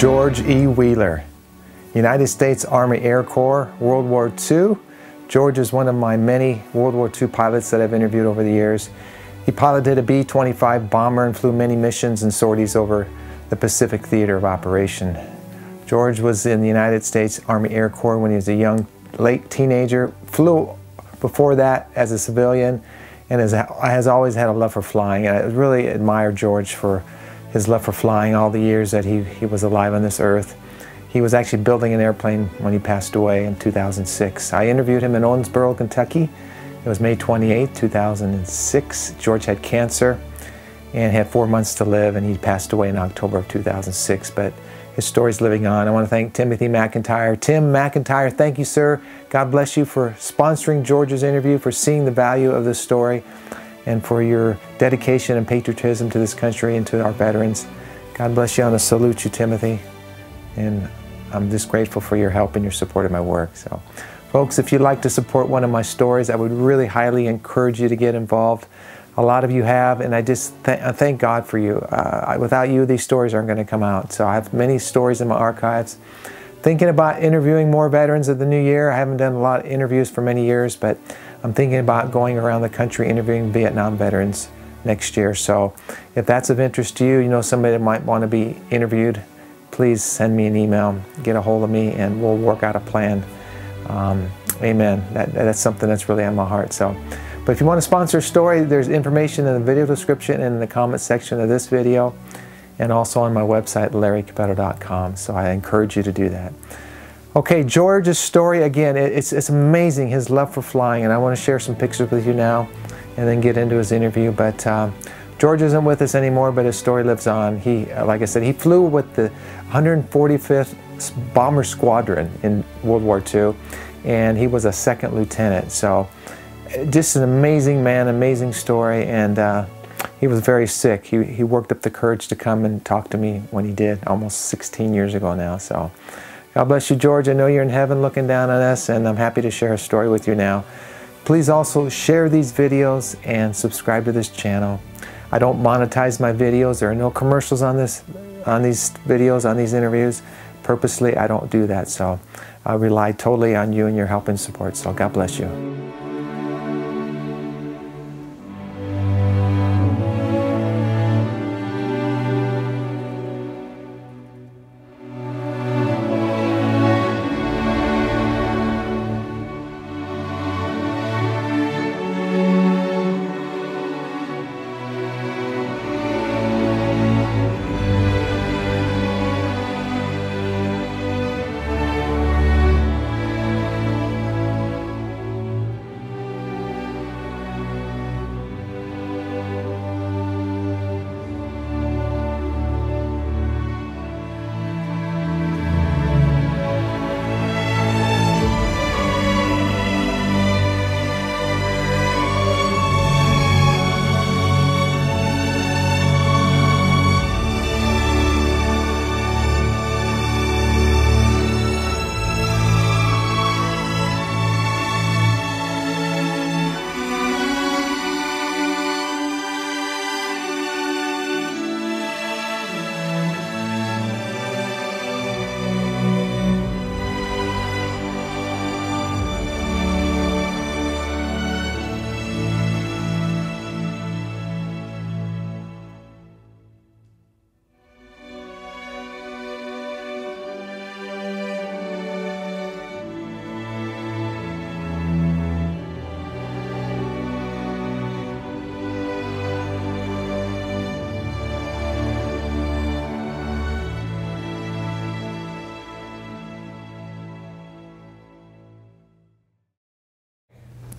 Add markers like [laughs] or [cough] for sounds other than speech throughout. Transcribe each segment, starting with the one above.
George E. Wheeler, United States Army Air Corps, World War II. George is one of my many World War II pilots that I've interviewed over the years. He piloted a B-25 bomber and flew many missions and sorties over the Pacific Theater of Operation. George was in the United States Army Air Corps when he was a young, late teenager, flew before that as a civilian, and has, has always had a love for flying. And I really admire George for his love for flying all the years that he, he was alive on this earth. He was actually building an airplane when he passed away in 2006. I interviewed him in Owensboro, Kentucky. It was May 28, 2006. George had cancer and had four months to live, and he passed away in October of 2006. But his story's living on. I want to thank Timothy McIntyre. Tim McIntyre, thank you, sir. God bless you for sponsoring George's interview, for seeing the value of this story, and for your dedication and patriotism to this country and to our veterans. God bless you. and I salute you, Timothy. And I'm just grateful for your help and your support of my work. So, folks, if you'd like to support one of my stories, I would really highly encourage you to get involved. A lot of you have, and I just th I thank God for you. Uh, without you, these stories aren't going to come out. So I have many stories in my archives. Thinking about interviewing more veterans of the new year. I haven't done a lot of interviews for many years, but I'm thinking about going around the country interviewing Vietnam veterans next year. So if that's of interest to you, you know somebody that might want to be interviewed, please send me an email, get a hold of me, and we'll work out a plan. Um, amen. That, that's something that's really on my heart. So. But if you want to sponsor a story, there's information in the video description and in the comment section of this video, and also on my website, larrycappetto.com. So I encourage you to do that. Okay, George's story again, it's, it's amazing his love for flying, and I want to share some pictures with you now and then get into his interview. But uh, George isn't with us anymore, but his story lives on. He, like I said, he flew with the 145th Bomber Squadron in World War II, and he was a second lieutenant. So just an amazing man, amazing story, and uh, he was very sick. He, he worked up the courage to come and talk to me when he did, almost 16 years ago now. So God bless you, George. I know you're in heaven looking down on us, and I'm happy to share a story with you now. Please also share these videos and subscribe to this channel. I don't monetize my videos. There are no commercials on this, on these videos, on these interviews. Purposely, I don't do that. So I rely totally on you and your help and support. So God bless you.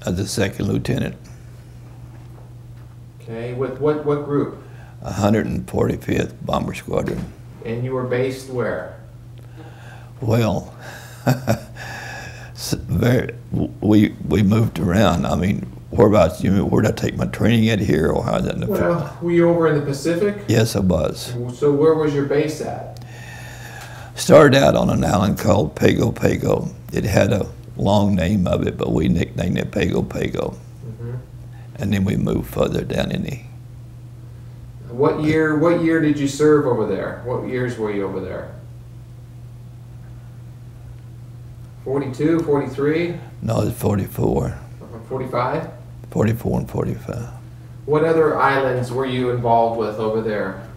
As a second lieutenant. Okay, with what, what group? 145th Bomber Squadron. And you were based where? Well, [laughs] very, we we moved around. I mean, whereabouts? You where did I take my training at here, or how that? Well, were you over in the Pacific? Yes, I was. So where was your base at? Started out on an island called Pago Pago. It had a long name of it, but we nicknamed it Pago Pago. Mm-hmm. And then we moved further down in the. What year? What year did you serve over there? What years were you over there? 42, 43? No, it's 44. Uh-huh, 45? 44 and 45. What other islands were you involved with over there?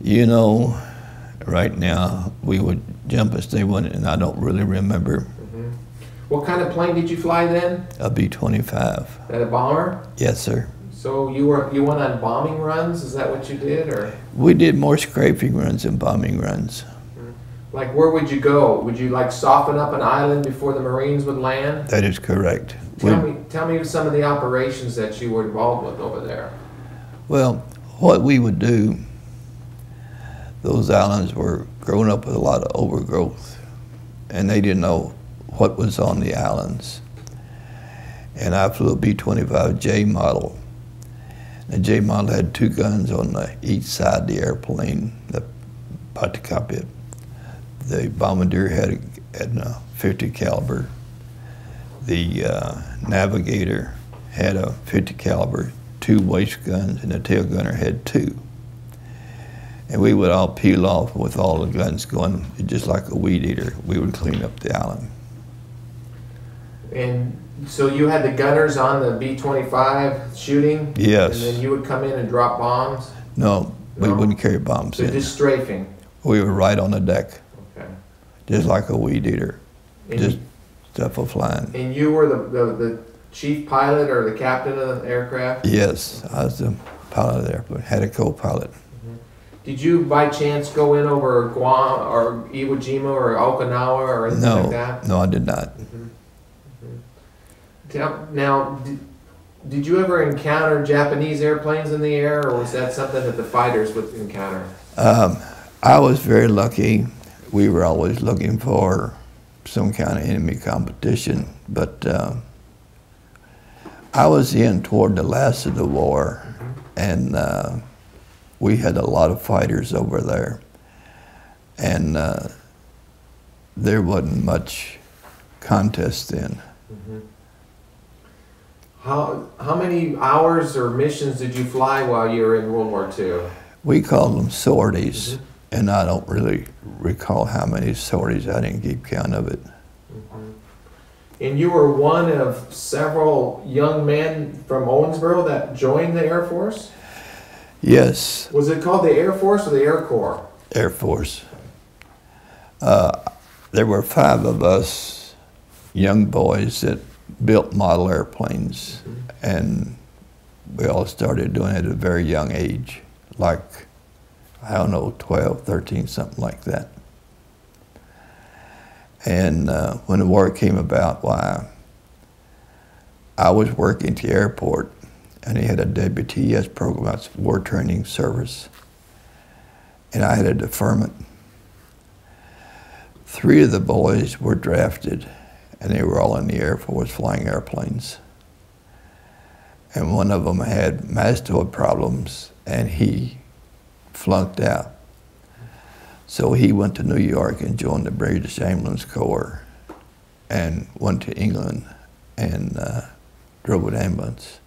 You know, right now we would jump as they one, and I don't really remember mm-hmm. What kind of plane did you fly then? a B 25. That a bomber? Yes, sir. So you were you went on bombing runs? Is that what you did, or We did more scraping runs than bombing runs. Mm-hmm. like where would you go? Would you like soften up an island before the Marines would land? That is correct. We- Tell me tell me some of the operations that you were involved with over there. Well, what we would do, those islands were grown up with a lot of overgrowth, and they didn't know what was on the islands. And I flew a B-25J model. The J model had two guns on the, each side of the airplane, the, about the cockpit. The bombardier had a, had a 50 caliber. The uh, navigator had a 50 caliber, two waist guns, and the tail gunner had two. And we would all peel off with all the guns going, just like a weed eater. We would clean up the island. And so you had the gunners on the B twenty five shooting? Yes. And then you would come in and drop bombs? No, we No? wouldn't carry bombs So in. just strafing? We were right on the deck, Okay. just like a weed eater. And Just stuff was flying. And you were the, the, the chief pilot or the captain of the aircraft? Yes, I was the pilot of the airplane, had a co-pilot. Did you by chance go in over Guam or Iwo Jima or Okinawa or anything like No, that? no, I did not. Tell- Now, did, did you ever encounter Japanese airplanes in the air or was that something that the fighters would encounter? Um, I was very lucky. We were always looking for some kind of enemy competition, but uh, I was in toward the last of the war, and uh, we had a lot of fighters over there, and uh, there wasn't much contest then. Mm-hmm. How, how many hours or missions did you fly while you were in World War II? We called them sorties, mm-hmm. and I don't really recall how many sorties. I didn't keep count of it. Mm-hmm. And you were one of several young men from Owensboro that joined the Air Force? Yes, Was it called the Air Force or the Air Corps? Air Force. Uh, there were five of us, young boys, that built model airplanes, and we all started doing it at a very young age, like, I don't know, 12, 13, something like that. And uh, when the war came about, why, I was working at the airport, and he had a WTS program, that's War Training Service and I had a deferment. Three of the boys were drafted, and they were all in the Air Force flying airplanes. And one of them had mastoid problems, and he flunked out. So he went to New York and joined the British Ambulance Corps, and went to England and uh, drove an ambulance.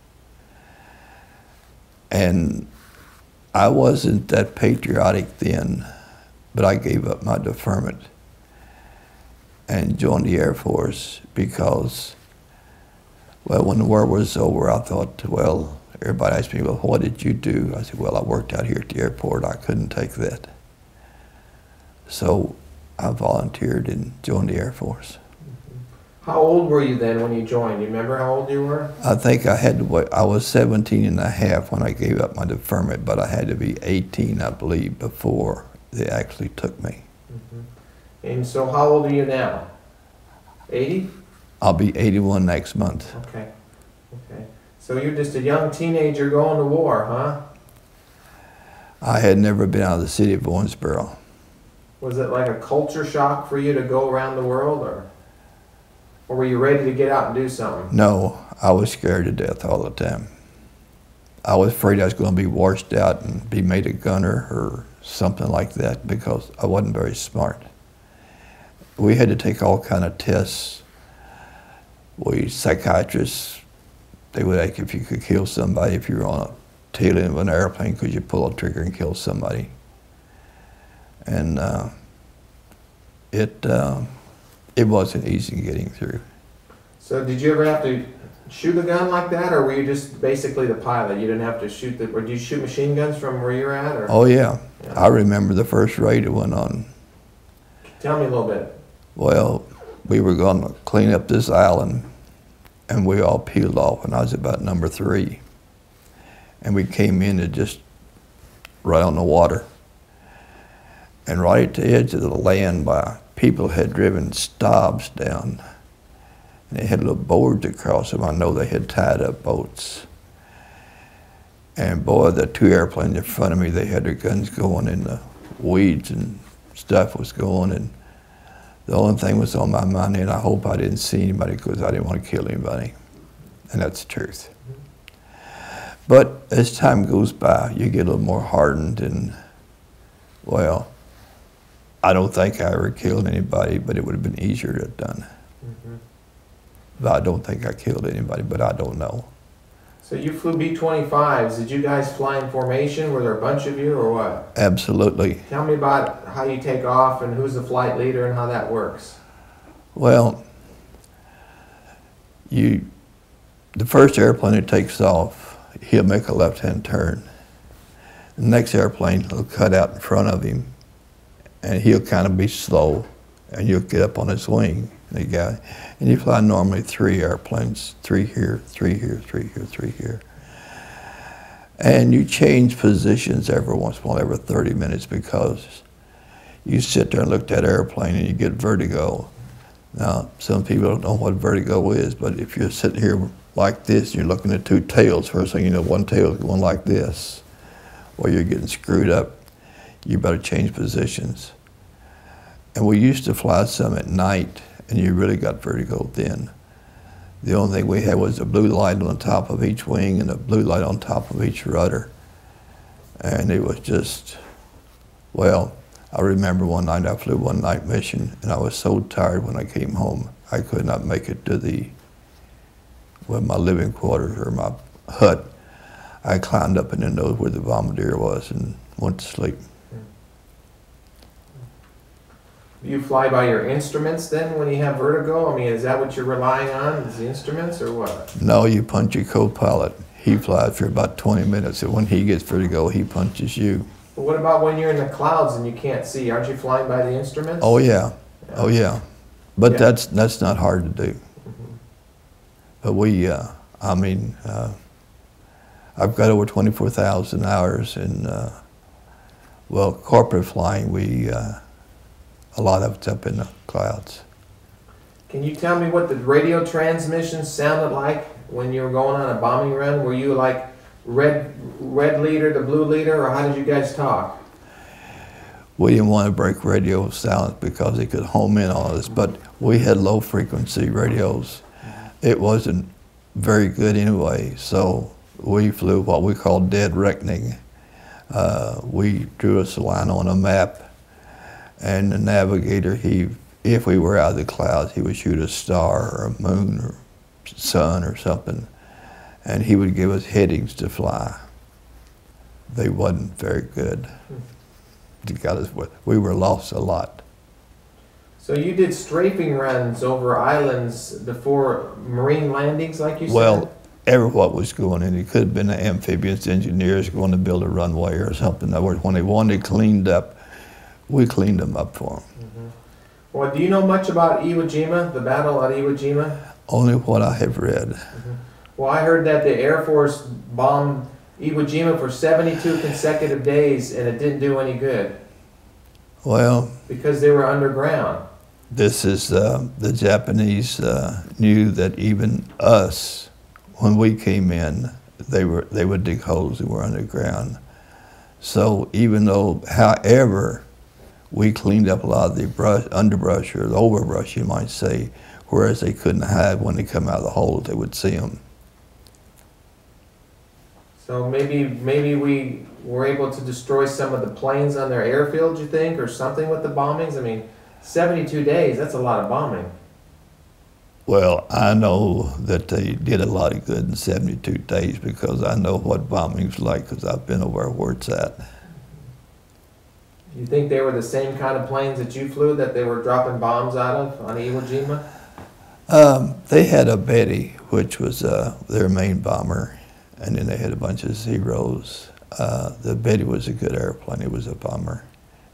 And I wasn't that patriotic then, but I gave up my deferment and joined the Air Force because, well, when the war was over, I thought, well, everybody asked me, well, what did you do? I said, well, I worked out here at the airport. I couldn't take that. So I volunteered and joined the Air Force. How old were you then when you joined? You remember how old you were? I think I had to wait. I was 17 and a half when I gave up my deferment, but I had to be 18, I believe, before they actually took me. Mm -hmm. And so how old are you now? 80? I'll be 81 next month. Okay. Okay. So you're just a young teenager going to war, huh? I had never been out of the city of Owensboro. Was it like a culture shock for you to go around the world or or were you ready to get out and do something? No, I was scared to death all the time. I was afraid I was going to be washed out and be made a gunner or something like that because I wasn't very smart. We had to take all kind of tests. We psychiatrists, they would ask if you could kill somebody if you were on a tail end of an airplane, could you pull a trigger and kill somebody? And uh, it uh, it wasn't easy getting through. So did you ever have to shoot a gun like that, or were you just basically the pilot? You didn't have to shoot the, or did you shoot machine guns from where you're at? Or Oh yeah, Yeah. I remember the first raid that went on. tell me a little bit. Well, we were going to clean up this island, and we all peeled off, and I was about number three. And we came in and just right on the water. And right at the edge of the land by people had driven stobs down. And they had little boards across them. I know they had tied up boats. And boy, the two airplanes in front of me, they had their guns going and the weeds and stuff was going. And the only thing was on my mind, and I hope I didn't see anybody because I didn't want to kill anybody. And that's the truth. But as time goes by, you get a little more hardened, and well, I don't think I ever killed anybody, but it would have been easier to have done. But I don't think I killed anybody, but I don't know. So you flew B-25s. Did you guys fly in formation? Were there a bunch of you, or what? Absolutely. Tell me about how you take off and who's the flight leader and how that works. Well, you, the first airplane that takes off, he'll make a left-hand turn. The next airplane will cut out in front of him, and he'll kind of be slow, and you'll get up on his wing, the guy, and you fly normally three airplanes, three here, three here, three here, three here. And you change positions every once in a while, every 30 minutes, because you sit there and look at that airplane and you get vertigo. Now, some people don't know what vertigo is, but if you're sitting here like this, and you're looking at two tails. First thing you know, one tail is going like this, or you're getting screwed up. You better change positions. And we used to fly some at night, and you really got vertigo then. The only thing we had was a blue light on top of each wing and a blue light on top of each rudder. And it was just, well, I remember one night I flew one night mission and I was so tired when I came home I could not make it to the well my living quarters or my hut. I climbed up in the nose where the bombardier was and went to sleep. You fly by your instruments then when you have vertigo? I mean, is that what you're relying on, is the instruments, or what? No, you punch your co-pilot. He flies for about 20 minutes and when he gets vertigo he punches you. But what about when you're in the clouds and you can't see? Aren't you flying by the instruments? Oh yeah, oh yeah. But Yeah. that's that's not hard to do. But we, uh, I mean, uh, I've got over 24,000 hours in, uh, well, corporate flying. We, uh, a lot of it's up in the clouds. Can you tell me what the radio transmissions sounded like when you were going on a bombing run? Were you like red red leader to blue leader, or how did you guys talk? We didn't want to break radio silence because it could home in on us, but we had low frequency radios. It wasn't very good anyway, so we flew what we called dead reckoning. Uh, we drew us a line on a map, and the navigator, he, if we were out of the clouds, he would shoot a star or a moon or sun or something, and he would give us headings to fly. They wasn't very good. They got us, we were lost a lot. So you did strafing runs over islands before marine landings, like you said. Well, ever what was going in. It could have been the amphibious engineers going to build a runway or something. In other words, when they wanted cleaned up, we cleaned them up for them. Well, do you know much about Iwo Jima, the battle at Iwo Jima? Only what I have read. Well, I heard that the Air Force bombed Iwo Jima for 72 consecutive days and it didn't do any good Well, because they were underground. this is uh, the Japanese uh, knew that even us, when we came in, they were they would dig holes and were underground. So even though, however, we cleaned up a lot of the brush, underbrush or the overbrush, you might say, whereas they couldn't hide when they come out of the hole, they would see them. So maybe maybe we were able to destroy some of the planes on their airfield, you think, or something with the bombings? I mean, 72 days, that's a lot of bombing. Well, I know that they did a lot of good in 72 days because I know what bombing's like because I've been over where it's at. You think they were the same kind of planes that you flew that they were dropping bombs out of on Iwo Jima? Um, they had a Betty, which was uh, their main bomber, and then they had a bunch of Zeros. Uh, the Betty was a good airplane. It was a bomber,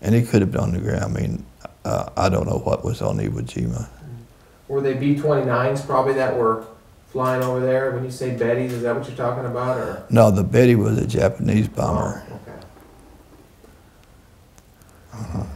and it could have been on the ground. I mean, uh, I don't know what was on Iwo Jima. Were they B-29s probably that were flying over there? When you say Bettys, is that what you're talking about, or? No, the Betty was a Japanese bomber. Oh, okay.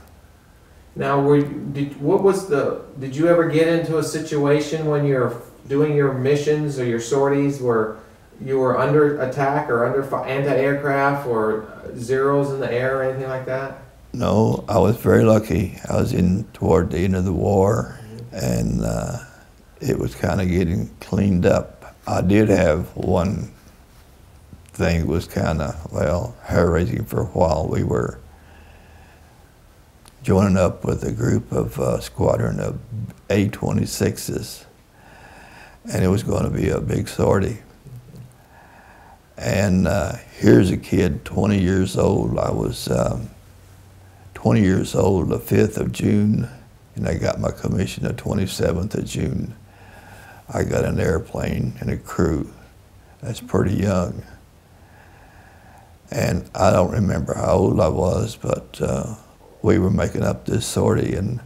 Now, were did what was the? Did you ever get into a situation when you're doing your missions or your sorties where you were under attack or under anti-aircraft or zeros in the air or anything like that? No, I was very lucky. I was in toward the end of the war, and uh, it was kind of getting cleaned up. I did have one thing was kind of well hair raising for a while. We were joining up with a group of uh, squadron of A-26s, and it was going to be a big sortie. And uh, here's a kid, 20 years old. I was um, 20 years old, the 5th of June, and I got my commission the 27th of June. I got an airplane and a crew. That's pretty young. And I don't remember how old I was, but uh, we were making up this sortie, and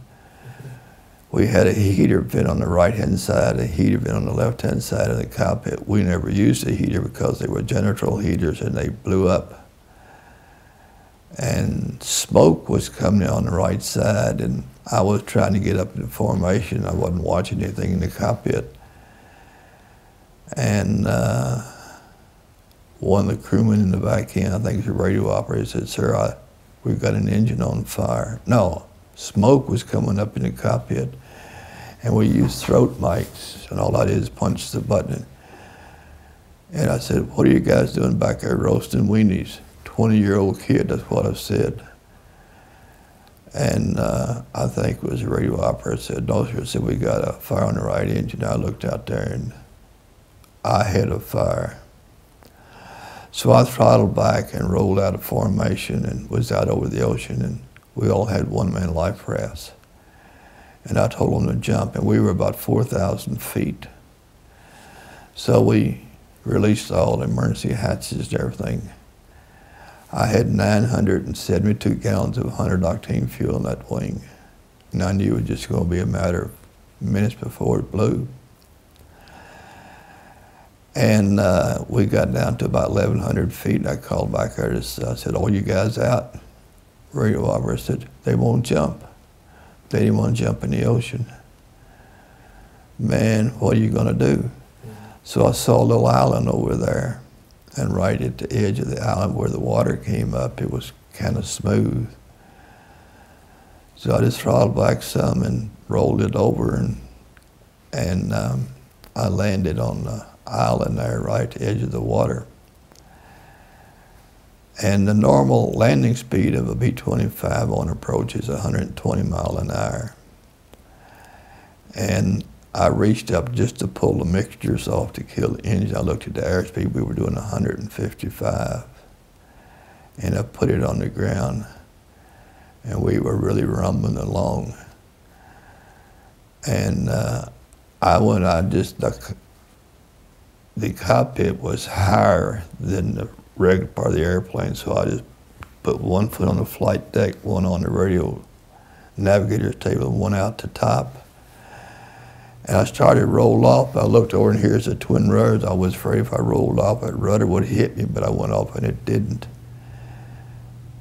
we had a heater vent on the right-hand side, a heater vent on the left-hand side of the cockpit. We never used a heater because they were General heaters and they blew up. And smoke was coming on the right side, and I was trying to get up in formation. I wasn't watching anything in the cockpit. And uh, one of the crewmen in the back end, I think it's a radio operator, said, Sir, I, we've got an engine on fire. No, smoke was coming up in the cockpit. And we used throat mics, and all I did is punch the button. And I said, What are you guys doing back there roasting weenies? 20 year old kid, that's what I said. And uh, I think it was a radio operator said, No, sir, said, We got a fire on the right engine. I looked out there and I had a fire. So I throttled back and rolled out of formation and was out over the ocean, and we all had one man life rafts. And I told them to jump, and we were about 4,000 feet. So we released all the emergency hatches and everything. I had 972 gallons of 100 octane fuel in that wing. And I knew it was just going to be a matter of minutes before it blew. And uh, we got down to about 1,100 feet, and I called back there. I said, all you guys out? Radio operator said, they won't jump. They didn't want to jump in the ocean. Man, what are you going to do? So I saw a little island over there, and right at the edge of the island where the water came up, it was kind of smooth. So I just throttled back some and rolled it over, and and um, I landed on the island there, right at the edge of the water. And the normal landing speed of a B-25 on approach is 120 mile an hour. And I reached up just to pull the mixtures off to kill the engine. I looked at the airspeed, we were doing 155. And I put it on the ground, and we were really rumbling along. And uh, I went, I just, the cockpit was higher than the regular part of the airplane, so I just put one foot on the flight deck, one on the radio navigator's table, and one out the top. And I started to roll off. I looked over and here's the twin rudders. I was afraid if I rolled off, that rudder would hit me, but I went off and it didn't.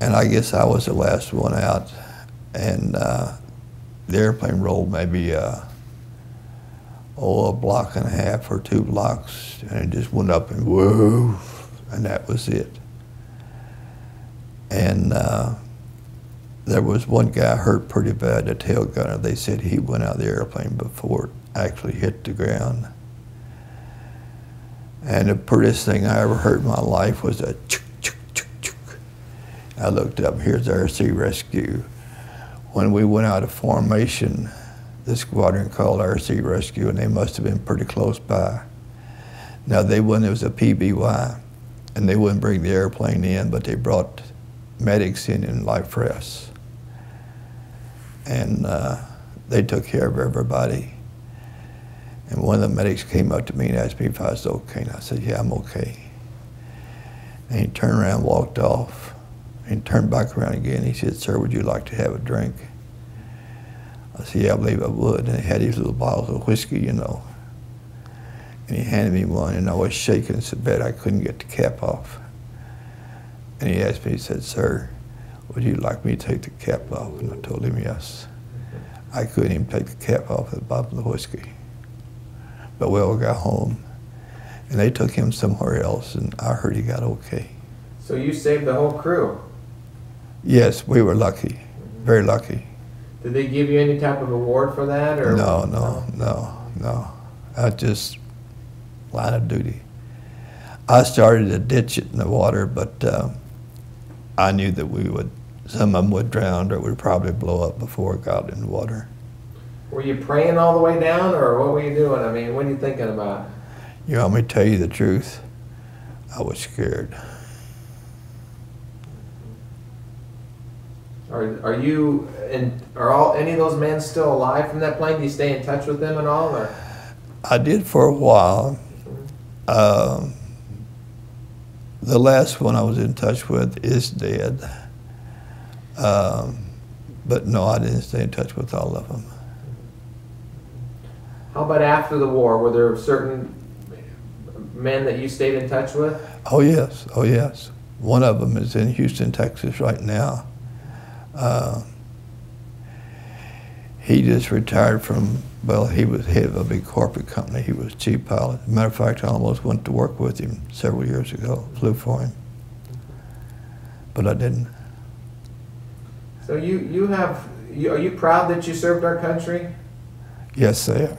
And I guess I was the last one out. And uh, the airplane rolled maybe, uh, oh, a block and a half or two blocks, and it just went up and whoa, and that was it. And uh, there was one guy hurt pretty bad, a tail gunner. They said he went out of the airplane before it actually hit the ground. And the prettiest thing I ever heard in my life was a chuk, chuk, chuk, chuk. I looked up, here's Air-Sea Rescue. When we went out of formation, the squadron called Air-Sea Rescue, and they must have been pretty close by. Now, they wouldn't, it was a PBY, and they wouldn't bring the airplane in, but they brought medics in and life rafts. and uh, they took care of everybody. And one of the medics came up to me and asked me if I was okay, and I said, yeah, I'm okay. And he turned around walked off, and turned back around again. He said, sir, would you like to have a drink? I said, yeah, I believe I would. And he had these little bottles of whiskey, you know. And he handed me one, and I was shaking so bad I couldn't get the cap off. And he asked me, he said, sir, would you like me to take the cap off? And I told him yes. I couldn't even take the cap off the bottle of whiskey. But we all got home, and they took him somewhere else, and I heard he got okay. So you saved the whole crew? Yes, we were lucky, very lucky. Did they give you any type of award for that? Or? No, no, no, no. I just line of duty. I started to ditch it in the water, but uh, I knew that we would, some of them would drown or would probably blow up before it got in the water. Were you praying all the way down, or what were you doing? I mean, what are you thinking about? You want me to tell you the truth? I was scared. Are, are you and are all any of those men still alive from that plane? Do you stay in touch with them at all, or? I did for a while. Um, the last one I was in touch with is dead. Um, but no, I didn't stay in touch with all of them. How about after the war? Were there certain men that you stayed in touch with? Oh yes, oh yes. One of them is in Houston, Texas right now. Uh, he just retired from, well, he was head of a big corporate company. He was chief pilot. As a matter of fact, I almost went to work with him several years ago, flew for him. But I didn't. So you, you have, you, are you proud that you served our country? Yes, I am.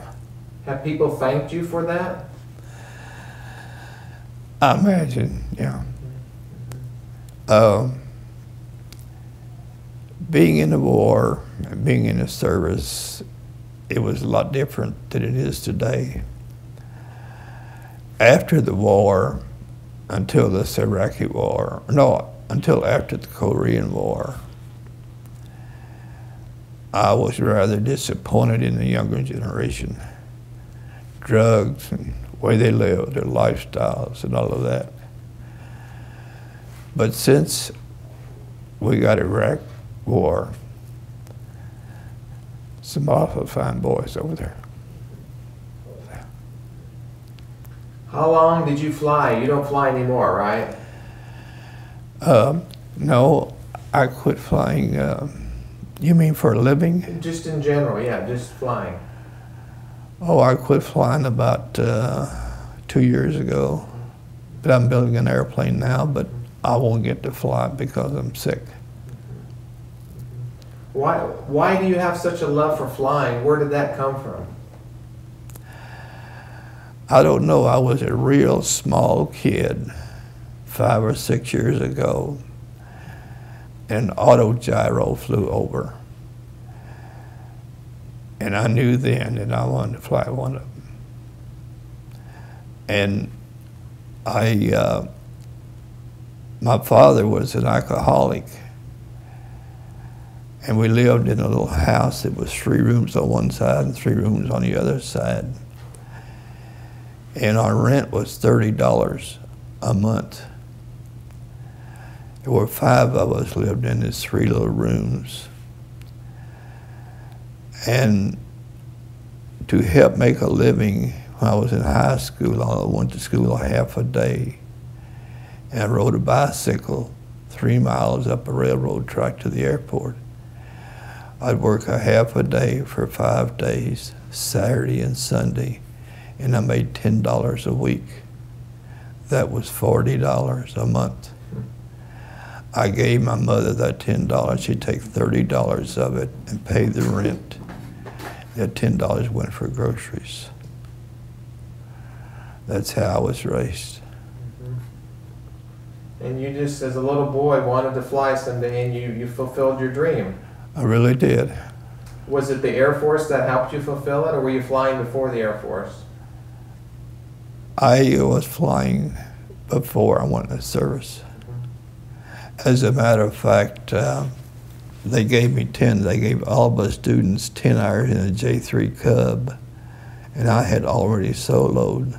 Have people thanked you for that? I imagine, yeah. Um, being in the war, being in the service, it was a lot different than it is today. After the war, until this Iraqi war, no, until after the Korean War, I was rather disappointed in the younger generation. Drugs and the way they lived, their lifestyles and all of that. But since we got Iraq war, some awful fine boys over there. How long did you fly? You don't fly anymore, right? Um, no, I quit flying. Um, you mean for a living? Just in general, yeah, just flying. Oh, I quit flying about uh, two years ago. But I'm building an airplane now, but I won't get to fly because I'm sick. Why, why do you have such a love for flying? Where did that come from? I don't know. I was a real small kid five or six years ago. An autogyro flew over. And I knew then that I wanted to fly one of them. And I, uh, my father was an alcoholic and we lived in a little house that was three rooms on one side and three rooms on the other side. And our rent was $30 a month. There were five of us lived in these three little rooms. And to help make a living, when I was in high school, I went to school a half a day. And I rode a bicycle three miles up a railroad track to the airport. I'd work a half a day for five days, Saturday and Sunday, and I made $10 a week. That was $40 a month. I gave my mother that $10. She'd take $30 of it and pay the rent. That $10 went for groceries. That's how I was raised. Mm-hmm. And you just, as a little boy, wanted to fly someday and you, you fulfilled your dream. I really did. Was it the Air Force that helped you fulfill it, or were you flying before the Air Force? I was flying before I went into service. As a matter of fact, uh, they gave me 10, they gave all of us students 10 hours in a J3 Cub, and I had already soloed.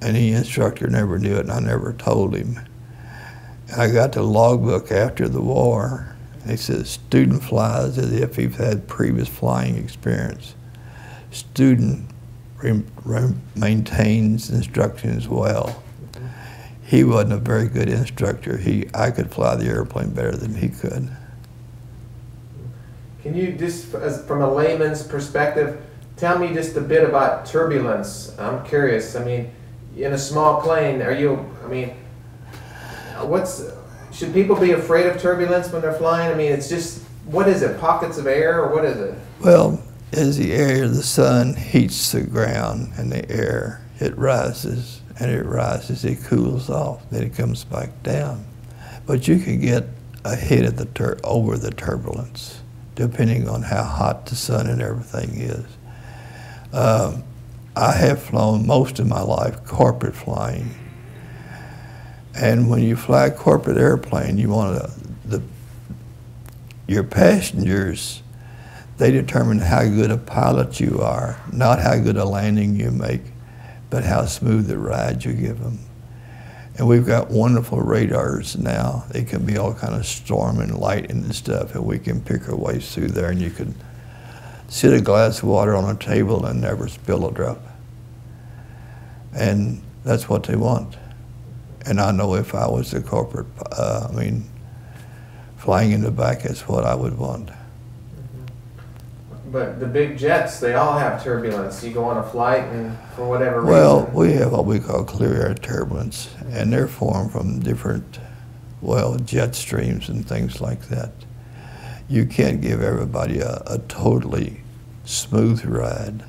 And the instructor never knew it, and I never told him. And I got the logbook after the war, and he says, student flies as if he's had previous flying experience. Student maintains instructions well mm-hmm. he wasn't a very good instructor. He, I could fly the airplane better than he could. Mm-hmm. Can you just, as, from a layman's perspective, tell me just a bit about turbulence? I'm curious. I mean, in a small plane, are you? I mean, what's? Should people be afraid of turbulence when they're flying? I mean, it's just what is it? Pockets of air, or what is it? Well, as the air, the sun heats the ground and the air, it rises and it rises, it cools off, then it comes back down. But you can get ahead of the tur- over the turbulence, depending on how hot the sun and everything is. Um, I have flown most of my life corporate flying, and when you fly a corporate airplane, you want to the your passengers. They determine how good a pilot you are, not how good a landing you make but how smooth the ride you give them. And we've got wonderful radars now. They can be all kind of storm and light and stuff, and we can pick our way through there. And you can sit a glass of water on a table and never spill a drop. And that's what they want. And I know if I was the corporate, uh, I mean, flying in the back is what I would want. But the big jets, they all have turbulence. You go on a flight, and for whatever well, reason. Well, we have what we call clear air turbulence, and they're formed from different, well, jet streams and things like that. You can't give everybody a, a totally smooth ride.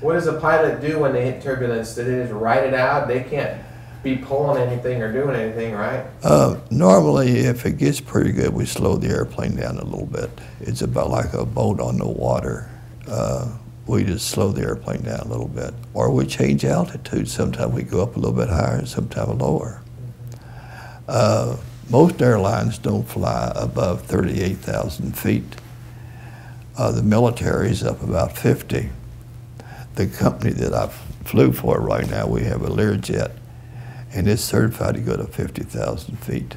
What does a pilot do when they hit turbulence? Do they just ride it out? They can't be pulling anything or doing anything, right? Uh, normally, if it gets pretty good, we slow the airplane down a little bit. It's about like a boat on the water. Uh, we just slow the airplane down a little bit. Or we change altitude. Sometimes we go up a little bit higher and sometimes lower. Uh, most airlines don't fly above 38,000 feet. Uh, the military is up about 50. The company that I flew for right now, we have a Learjet and it's certified to go to 50,000 feet.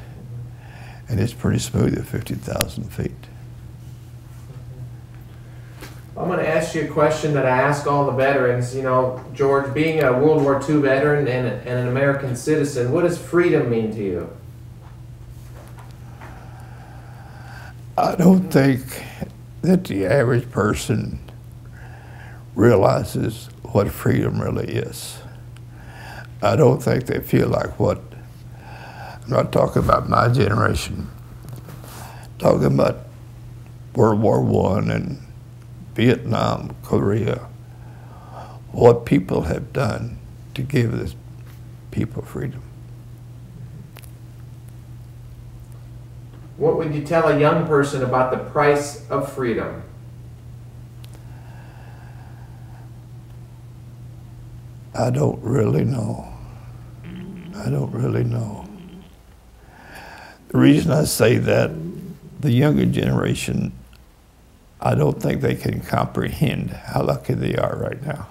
And it's pretty smooth at 50,000 feet. I'm going to ask you a question that I ask all the veterans. You know, George, being a World War II veteran and, and an American citizen, what does freedom mean to you? I don't think that the average person realizes what freedom really is. I don't think they feel like what, I'm not talking about my generation, talking about World War One and Vietnam, Korea, what people have done to give this people freedom. What would you tell a young person about the price of freedom? I don't really know. I don't really know. The reason I say that, the younger generation, I don't think they can comprehend how lucky they are right now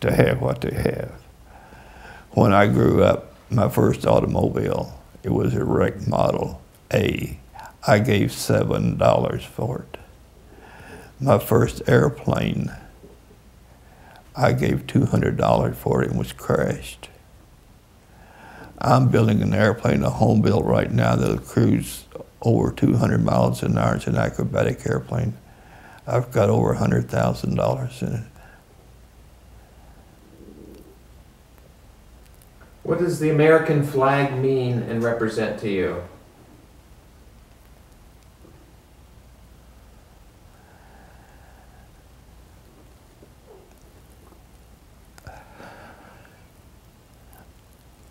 to have what they have. When I grew up, my first automobile, it was a wrecked Model A. I gave $7 for it. My first airplane, I gave $200 for it and was crashed. I'm building an airplane, a home built right now that'll cruise over 200 miles an hour. It's an acrobatic airplane. I've got over $100,000 in it. What does the American flag mean and represent to you?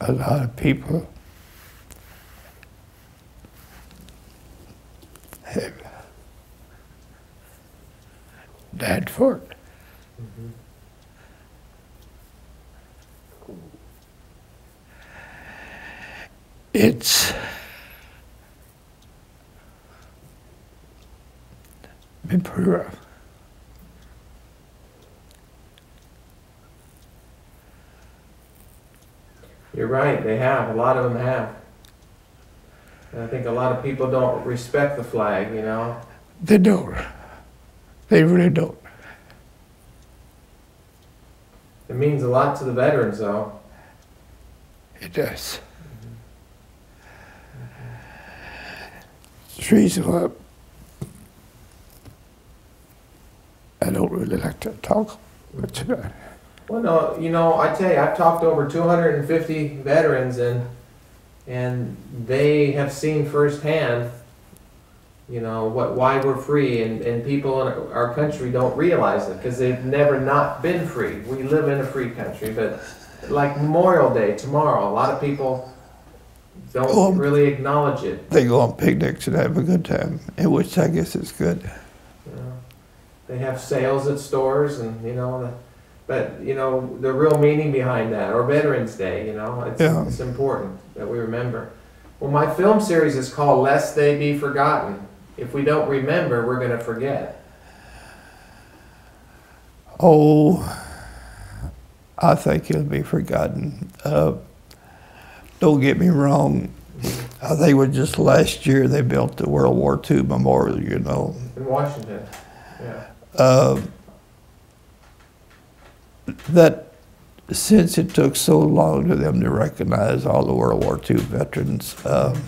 A lot of people have died for it. Mm-hmm. It's been pretty rough. You're right, they have. A lot of them have. And I think a lot of people don't respect the flag, you know. They don't. They really don't. It means a lot to the veterans, though. It does. The reason why I don't really like to talk about it. Well, no, you know, I tell you, I've talked to over 250 veterans, and and they have seen firsthand, you know, what why we're free, and, and people in our country don't realize it because they've never not been free. We live in a free country, but like Memorial Day tomorrow, a lot of people don't really acknowledge it. They go on picnics and have a good time, and which I guess is good. You know, they have sales at stores, and you know, the, but you know the real meaning behind that, or Veterans Day. You know, it's, Yeah. it's important that we remember. Well, my film series is called "Lest They Be Forgotten." If we don't remember, we're going to forget. Oh, I think it'll be forgotten. Uh, don't get me wrong. I think it was just last year they built the World War II memorial, you know. In Washington, yeah. Uh, that since it took so long to them to recognize all the World War II veterans, um,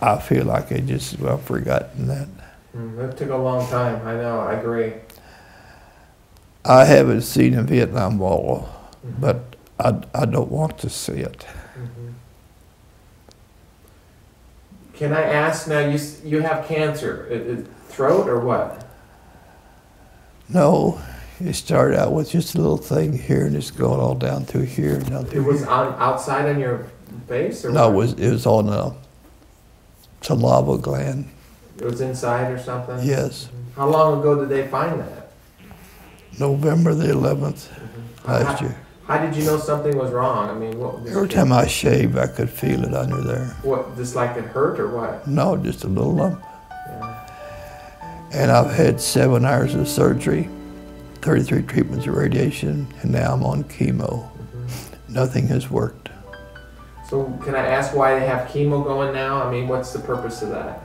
I feel like they just well forgotten that. Mm, it took a long time. I know. I agree. I haven't seen a Vietnam Wall, Mhm. but I, I don't want to see it. Mhm. Can I ask now? You you have cancer, throat or what? No, it started out with just a little thing here, and it's going all down through here, and down It was here. on outside on your face or No, it was it was on uh, a saliva gland. It was inside or something? Yes, How long ago did they find that? November the 11th mm-hmm. last how, year. How did you know something was wrong? I mean, what? Every time I shave, I could feel it under there. What? Just like it hurt or what? No, just a little lump. And I've had seven hours of surgery, 33 treatments of radiation, and now I'm on chemo. Nothing has worked. So can I ask why they have chemo going now? I mean, what's the purpose of that?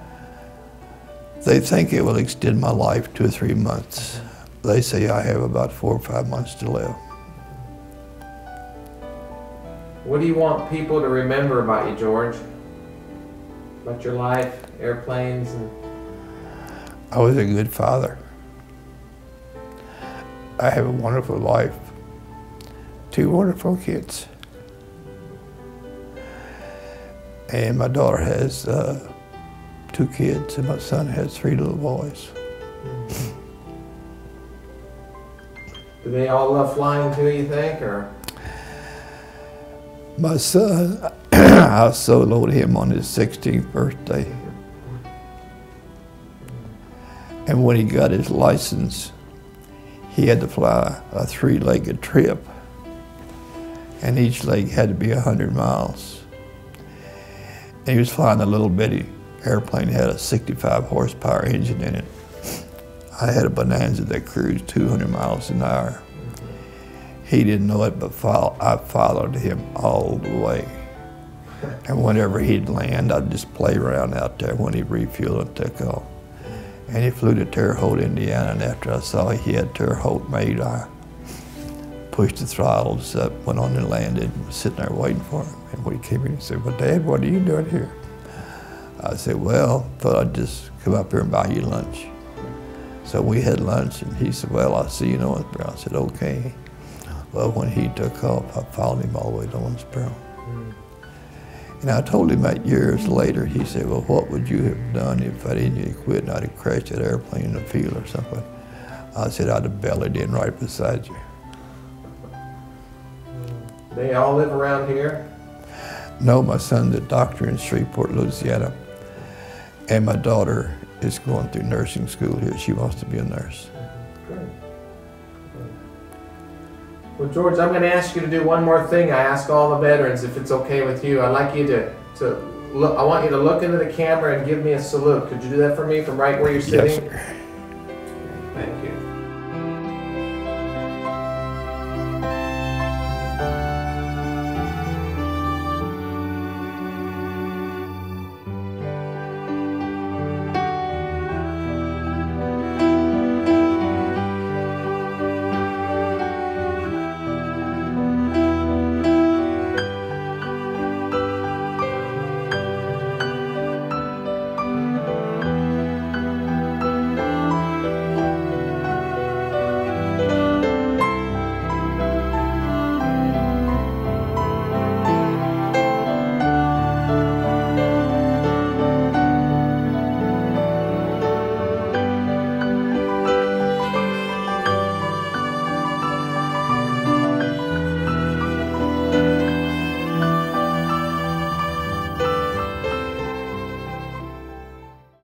They think it will extend my life two or three months. They say I have about four or five months to live. What do you want people to remember about you, George? About your life, airplanes, and I was a good father. I have a wonderful life, two wonderful kids. And my daughter has uh, two kids, and my son has three little boys. do they all love flying too? You think, or My son, [clears throat] I soloed him on his 16th birthday. And when he got his license, he had to fly a three-legged trip. And each leg had to be 100 miles. And he was flying a little bitty airplane, that had a 65 horsepower engine in it. I had a Bonanza that cruised 200 miles an hour. He didn't know it, but fol- I followed him all the way. And whenever he'd land, I'd just play around out there when he'd refuel and take off. And he flew to Terre Haute, Indiana, and after I saw he had Terre Haute made, I pushed the throttles up, went on and landed, and was sitting there waiting for him. And when he came in, he said, well, Dad, what are you doing here? I said, well, thought I'd just come up here and buy you lunch. So we had lunch, and he said, well, I'll see you in Owensboro. I said, okay. Well, when he took off, I followed him all the way to Owensboro. And I told him that years later, he said, well, what would you have done if I didn't quit and I'd have crashed that airplane in the field or something? I said, I'd have bellied in right beside you. they all live around here? No, my son's a doctor in Shreveport, Louisiana. And my daughter is going through nursing school here. She wants to be a nurse. Mm-hmm. Good. Well, George, I'm going to ask you to do one more thing. I ask all the veterans if it's okay with you. I'd like you to, to look, I want you to look into the camera and give me a salute. Could you do that for me from right where you're Yes, sitting? sir. Thank you.